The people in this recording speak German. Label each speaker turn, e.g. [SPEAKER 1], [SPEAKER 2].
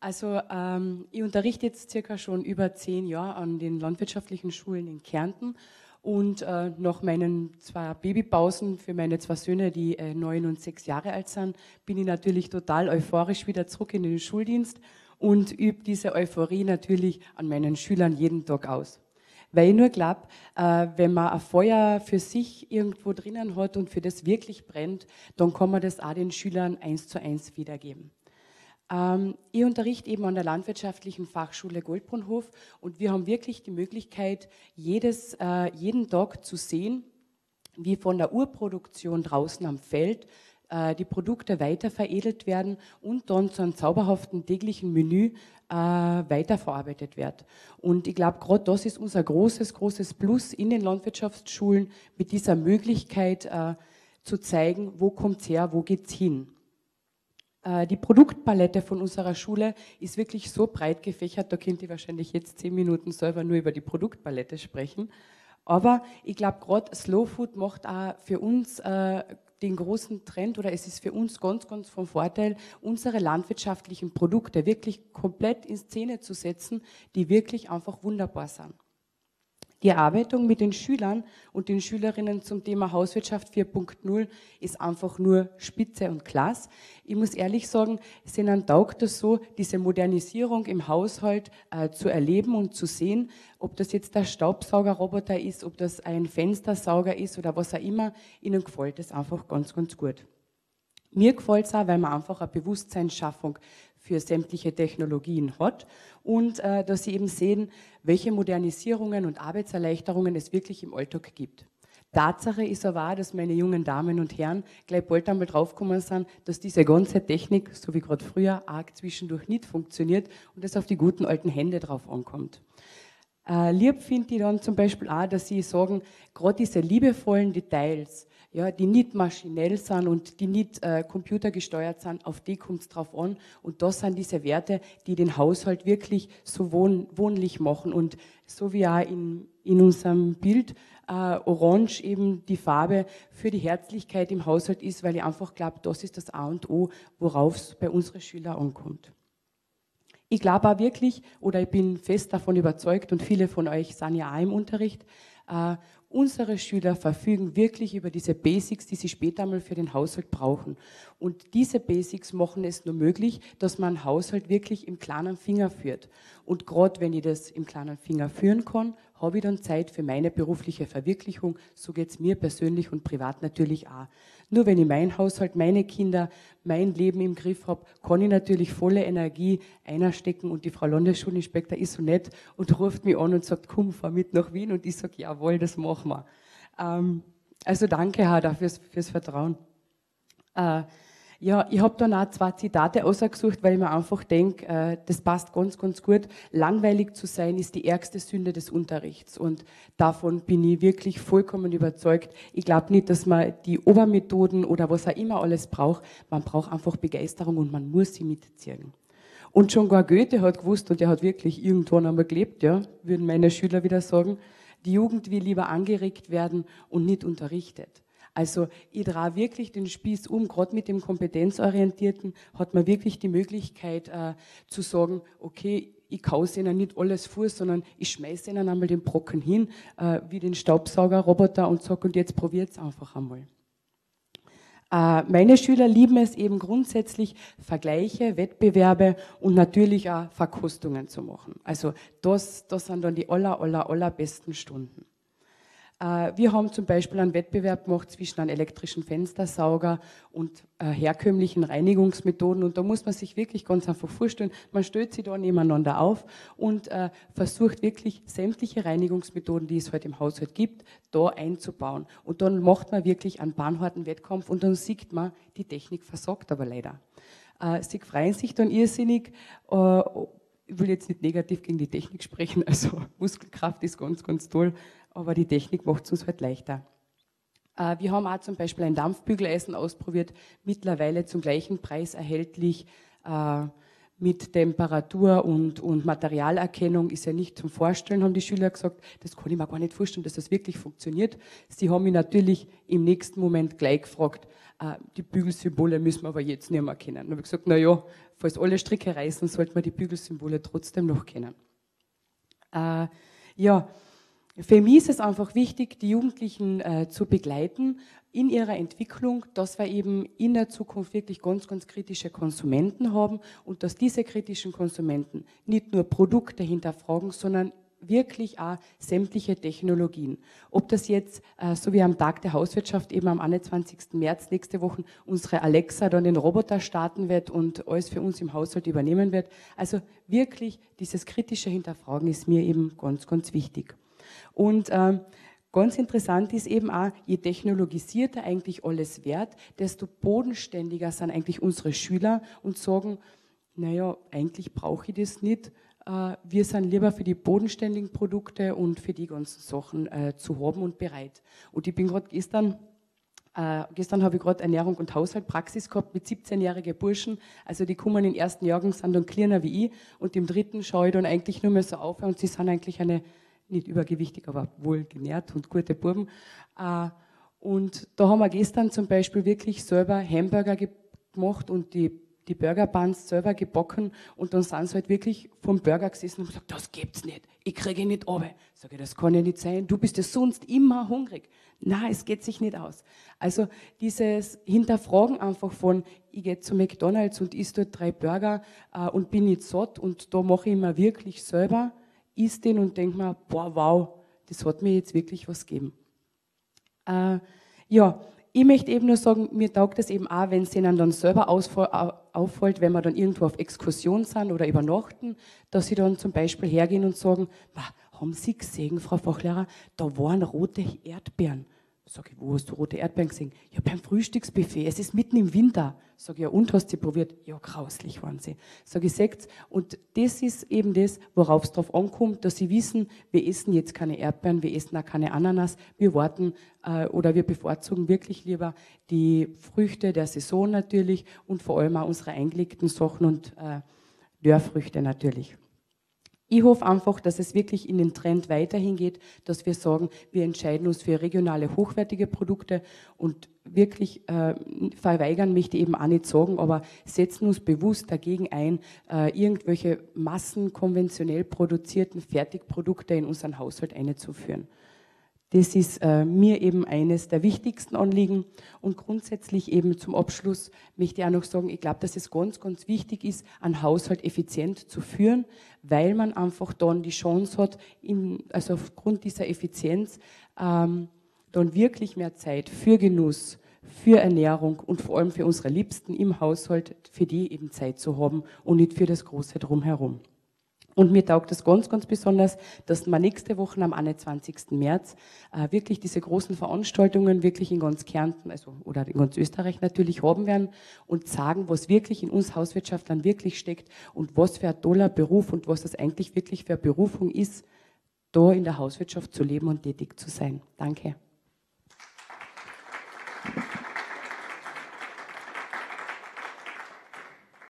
[SPEAKER 1] Also ähm, ich unterrichte jetzt circa schon über zehn Jahre an den landwirtschaftlichen Schulen in Kärnten und äh, nach meinen zwei Babypausen für meine zwei Söhne, die äh, neun und sechs Jahre alt sind, bin ich natürlich total euphorisch wieder zurück in den Schuldienst und übe diese Euphorie natürlich an meinen Schülern jeden Tag aus. Weil ich nur glaube, äh, wenn man ein Feuer für sich irgendwo drinnen hat und für das wirklich brennt, dann kann man das auch den Schülern eins zu eins wiedergeben. Ähm, ich unterrichte eben an der Landwirtschaftlichen Fachschule Goldbrunhof und wir haben wirklich die Möglichkeit, jedes, äh, jeden Tag zu sehen, wie von der Urproduktion draußen am Feld äh, die Produkte weiter veredelt werden und dann zu einem zauberhaften täglichen Menü äh, weiterverarbeitet wird. Und ich glaube, gerade das ist unser großes, großes Plus in den Landwirtschaftsschulen mit dieser Möglichkeit äh, zu zeigen, wo kommt es her, wo geht es hin. Äh, die Produktpalette von unserer Schule ist wirklich so breit gefächert, da könnt ihr wahrscheinlich jetzt zehn Minuten selber nur über die Produktpalette sprechen. Aber ich glaube, gerade Slow Food macht auch für uns äh, den großen Trend oder es ist für uns ganz, ganz vom Vorteil, unsere landwirtschaftlichen Produkte wirklich komplett in Szene zu setzen, die wirklich einfach wunderbar sind. Die Erarbeitung mit den Schülern und den Schülerinnen zum Thema Hauswirtschaft 4.0 ist einfach nur spitze und klasse. Ich muss ehrlich sagen, sind taugt das so, diese Modernisierung im Haushalt äh, zu erleben und zu sehen, ob das jetzt der Staubsaugerroboter ist, ob das ein Fenstersauger ist oder was auch immer, ihnen gefällt es einfach ganz, ganz gut. Mir gefällt es auch, weil man einfach eine Bewusstseinsschaffung für sämtliche Technologien hat und äh, dass sie eben sehen, welche Modernisierungen und Arbeitserleichterungen es wirklich im Alltag gibt. Tatsache ist aber dass meine jungen Damen und Herren gleich bald einmal draufgekommen sind, dass diese ganze Technik, so wie gerade früher, arg zwischendurch nicht funktioniert und es auf die guten alten Hände drauf ankommt. Äh, lieb finde ich dann zum Beispiel auch, dass sie sagen, gerade diese liebevollen Details, ja, die nicht maschinell sind und die nicht äh, computergesteuert sind, auf die kommt es drauf an. Und das sind diese Werte, die den Haushalt wirklich so wohn wohnlich machen. Und so wie auch in, in unserem Bild äh, Orange eben die Farbe für die Herzlichkeit im Haushalt ist, weil ich einfach glaube, das ist das A und O, worauf es bei unseren Schülern ankommt. Ich glaube auch wirklich, oder ich bin fest davon überzeugt, und viele von euch sind ja auch im Unterricht, äh, unsere Schüler verfügen wirklich über diese Basics, die sie später mal für den Haushalt brauchen. Und diese Basics machen es nur möglich, dass man Haushalt wirklich im kleinen Finger führt. Und gerade wenn ich das im kleinen Finger führen kann, habe ich dann Zeit für meine berufliche Verwirklichung. So geht es mir persönlich und privat natürlich auch. Nur wenn ich mein Haushalt, meine Kinder, mein Leben im Griff habe, kann ich natürlich volle Energie einstecken und die Frau Landesschulinspektor ist so nett und ruft mich an und sagt, komm, fahr mit nach Wien und ich sage, jawohl, das machen wir. Ähm, also danke, Herr, dafür fürs, Vertrauen. Äh, ja, ich habe dann auch zwei Zitate ausgesucht, weil ich mir einfach denke, äh, das passt ganz, ganz gut. Langweilig zu sein ist die ärgste Sünde des Unterrichts und davon bin ich wirklich vollkommen überzeugt. Ich glaube nicht, dass man die Obermethoden oder was auch immer alles braucht. Man braucht einfach Begeisterung und man muss sie mitziehen. Und schon gar Goethe hat gewusst, und er hat wirklich irgendwann einmal gelebt, ja, würden meine Schüler wieder sagen, die Jugend will lieber angeregt werden und nicht unterrichtet. Also ich drehe wirklich den Spieß um, gerade mit dem Kompetenzorientierten hat man wirklich die Möglichkeit äh, zu sagen, okay, ich kause ihnen nicht alles vor, sondern ich schmeiße ihnen einmal den Brocken hin, äh, wie den Staubsaugerroboter und sage, und jetzt probiert es einfach einmal. Äh, meine Schüler lieben es eben grundsätzlich, Vergleiche, Wettbewerbe und natürlich auch Verkostungen zu machen. Also das, das sind dann die aller, aller, allerbesten Stunden. Äh, wir haben zum Beispiel einen Wettbewerb gemacht zwischen einem elektrischen Fenstersauger und äh, herkömmlichen Reinigungsmethoden. Und da muss man sich wirklich ganz einfach vorstellen, man stellt sie da nebeneinander auf und äh, versucht wirklich sämtliche Reinigungsmethoden, die es heute im Haushalt gibt, da einzubauen. Und dann macht man wirklich einen bahnharten Wettkampf und dann sieht man, die Technik versagt aber leider. Sie freuen sich dann irrsinnig, ich will jetzt nicht negativ gegen die Technik sprechen, also Muskelkraft ist ganz, ganz toll, aber die Technik macht es uns halt leichter. Äh, wir haben auch zum Beispiel ein Dampfbügeleisen ausprobiert, mittlerweile zum gleichen Preis erhältlich, äh, mit Temperatur und, und Materialerkennung ist ja nicht zum Vorstellen, haben die Schüler gesagt. Das kann ich mir gar nicht vorstellen, dass das wirklich funktioniert. Sie haben mich natürlich im nächsten Moment gleich gefragt, äh, die Bügelsymbole müssen wir aber jetzt nicht mehr kennen. Dann habe ich gesagt, na ja, falls alle Stricke reißen, sollte man die Bügelsymbole trotzdem noch kennen. Äh, ja, für mich ist es einfach wichtig, die Jugendlichen äh, zu begleiten in ihrer Entwicklung, dass wir eben in der Zukunft wirklich ganz, ganz kritische Konsumenten haben und dass diese kritischen Konsumenten nicht nur Produkte hinterfragen, sondern wirklich auch sämtliche Technologien. Ob das jetzt, äh, so wie am Tag der Hauswirtschaft eben am 21. März nächste Woche unsere Alexa dann den Roboter starten wird und alles für uns im Haushalt übernehmen wird. Also wirklich dieses kritische Hinterfragen ist mir eben ganz, ganz wichtig. Und ähm, Ganz interessant ist eben auch, je technologisierter eigentlich alles wird, desto bodenständiger sind eigentlich unsere Schüler und sagen, naja, eigentlich brauche ich das nicht. Äh, wir sind lieber für die bodenständigen Produkte und für die ganzen Sachen äh, zu haben und bereit. Und ich bin gerade gestern, äh, gestern habe ich gerade Ernährung und Haushaltpraxis gehabt mit 17-jährigen Burschen. Also die kommen in den ersten Jahrgang, sind dann kleiner wie ich und im dritten schaue ich dann eigentlich nur mehr so auf und sie sind eigentlich eine nicht übergewichtig, aber wohl genährt und gute Buben. Äh, und da haben wir gestern zum Beispiel wirklich selber Hamburger gemacht und die, die Burger Buns selber gebacken und dann sind sie halt wirklich vom Burger gesessen und haben gesagt, das gibt's nicht, ich kriege ihn nicht runter. Sag ich, das kann ja nicht sein, du bist ja sonst immer hungrig. Nein, es geht sich nicht aus. Also dieses Hinterfragen einfach von, ich gehe zu McDonalds und isst dort drei Burger äh, und bin nicht satt und da mache ich mir wirklich selber isst den und denke mir, boah, wow, das hat mir jetzt wirklich was gegeben. Äh, ja, ich möchte eben nur sagen, mir taugt es eben auch, wenn es ihnen dann selber auffällt, wenn wir dann irgendwo auf Exkursion sind oder übernachten, dass sie dann zum Beispiel hergehen und sagen, haben Sie gesehen, Frau Fachlehrer, da waren rote Erdbeeren. Sag ich, wo hast du rote Erdbeeren gesehen? Ja, beim Frühstücksbuffet. Es ist mitten im Winter. Sag ich, ja, und hast du probiert? Ja, grauslich waren sie. Sag ich, seht's. Und das ist eben das, worauf es drauf ankommt, dass sie wissen, wir essen jetzt keine Erdbeeren, wir essen auch keine Ananas. Wir warten äh, oder wir bevorzugen wirklich lieber die Früchte der Saison natürlich und vor allem auch unsere eingelegten Sachen und äh, Dörrfrüchte natürlich. Ich hoffe einfach, dass es wirklich in den Trend weiterhin geht, dass wir sagen, wir entscheiden uns für regionale, hochwertige Produkte und wirklich äh, verweigern möchte eben auch nicht sagen, aber setzen uns bewusst dagegen ein, äh, irgendwelche massenkonventionell produzierten Fertigprodukte in unseren Haushalt einzuführen. Das ist äh, mir eben eines der wichtigsten Anliegen. Und grundsätzlich eben zum Abschluss möchte ich auch noch sagen, ich glaube, dass es ganz, ganz wichtig ist, einen Haushalt effizient zu führen, weil man einfach dann die Chance hat, in, also aufgrund dieser Effizienz, ähm, dann wirklich mehr Zeit für Genuss, für Ernährung und vor allem für unsere Liebsten im Haushalt, für die eben Zeit zu haben und nicht für das große Drumherum. Und mir taugt es ganz, ganz besonders, dass wir nächste Woche am 21. März äh, wirklich diese großen Veranstaltungen wirklich in ganz Kärnten, also oder in ganz Österreich natürlich haben werden und sagen, was wirklich in uns Hauswirtschaftlern wirklich steckt und was für ein toller Beruf und was das eigentlich wirklich für eine Berufung ist, da in der Hauswirtschaft zu leben und tätig zu sein. Danke.